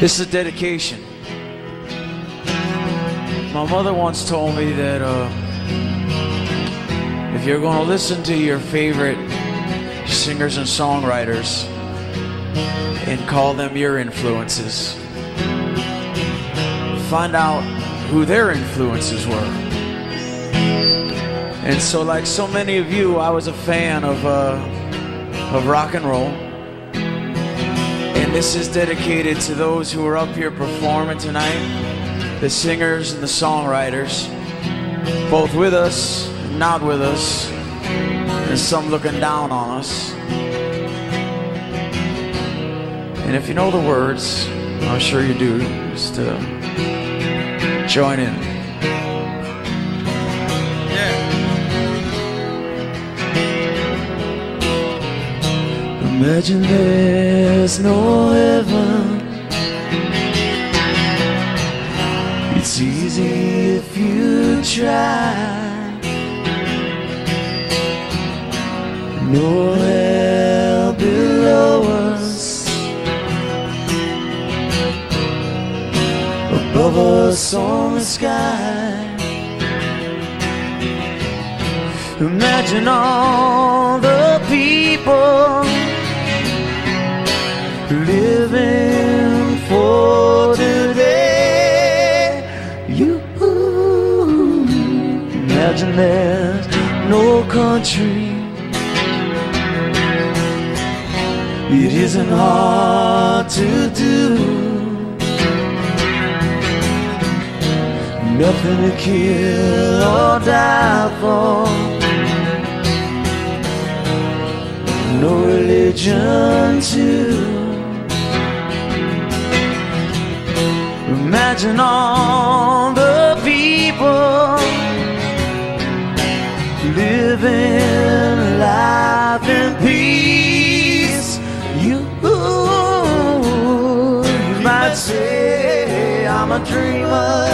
This is a dedication. My mother once told me that uh, if you're going to listen to your favorite singers and songwriters and call them your influences, find out who their influences were. And so, like so many of you, I was a fan of uh, of rock and roll. And this is dedicated to those who are up here performing tonight, the singers and the songwriters, both with us and not with us, and some looking down on us. And if you know the words, I'm sure you do, just uh, join in. Imagine there's no heaven. It's easy if you try. No hell below us. Above us on the sky. Imagine all the people It isn't hard to do. Nothing to kill or die for. No religion to Imagine all might say I'm a dreamer,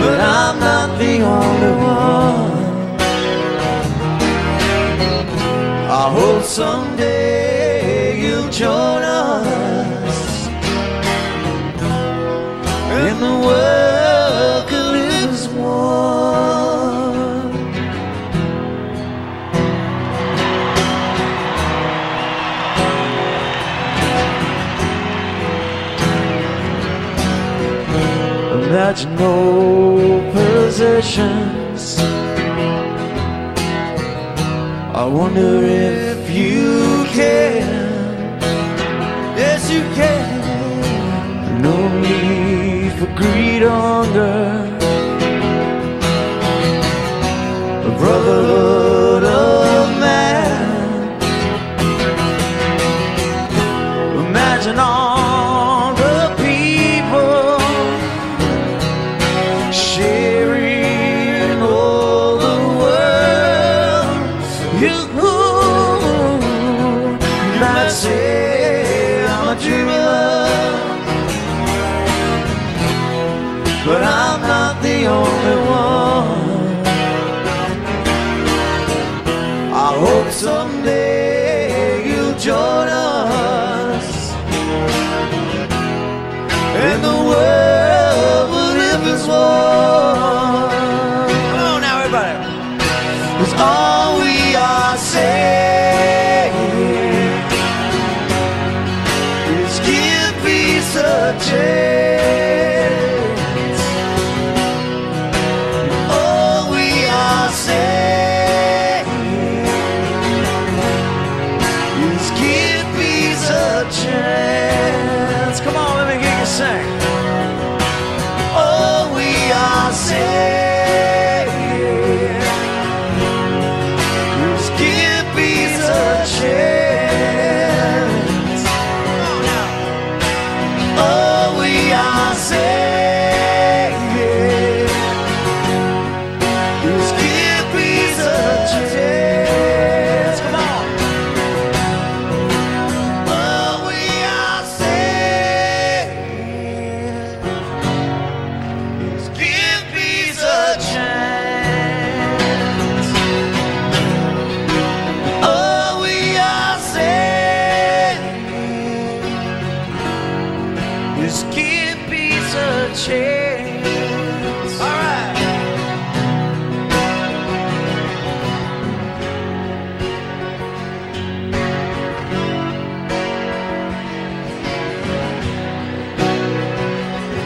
but I'm not the only one. I hope someday you'll join us Imagine no possessions. I wonder if you can. Yes, you can. No need for greed hunger. A brotherhood of man. Imagine all say I'm a dreamer, but I'm not the only one. I hope someday chance. All right.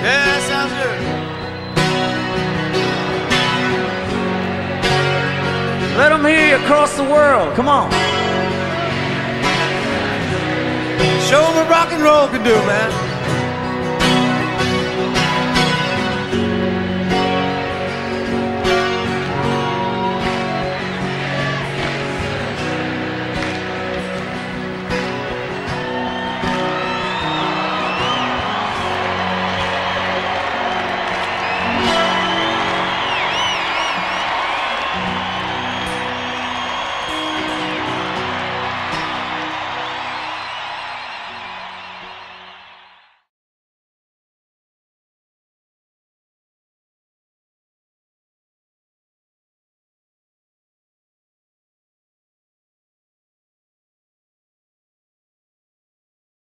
Yeah, sounds good. Let them hear you across the world. Come on. Show them what rock and roll can do, man.